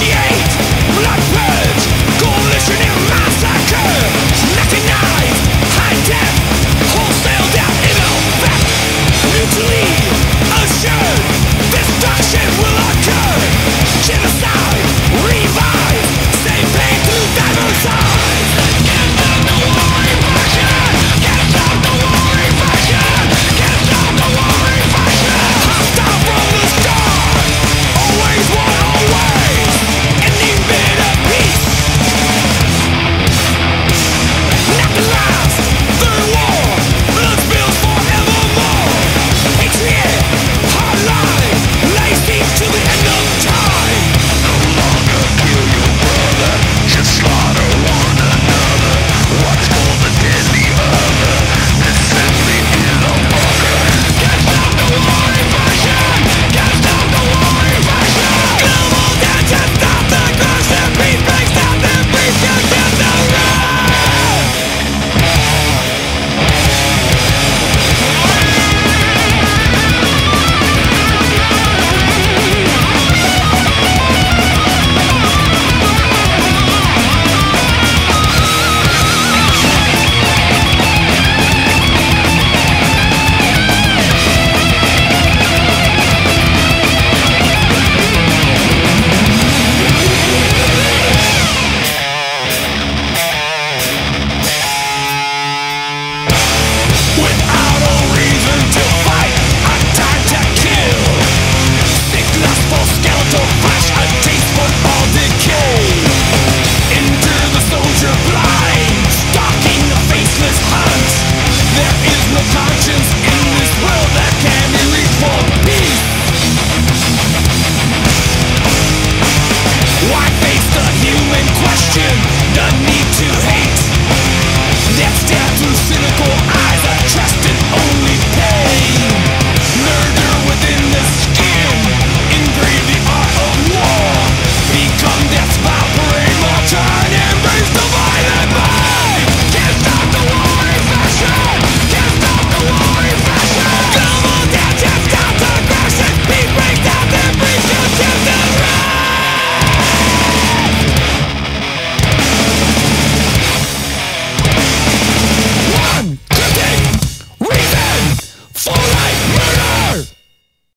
Yeah! None